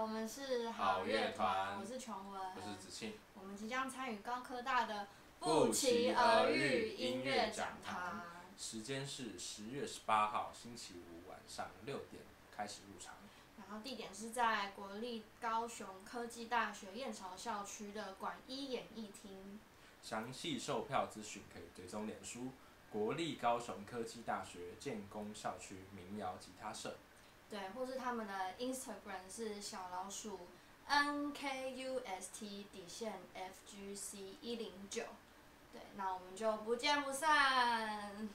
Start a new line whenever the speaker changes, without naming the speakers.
我们是
好乐团
我是琼文，
我是子庆。
我们即将参与高科大的
不期而遇
音
音乐
讲堂。
时间是十月十八号星期五晚上六点开始入场。
然后地点是在国立高雄科技大学燕巢校区的管一演艺厅。
详细售票资讯可以追踪脸书国立高雄科技大学建工校区民谣吉他社。
对，或是他们的 Instagram 是小老鼠 NKUST 底线 FGC 一零九。对，那我们就不见不散。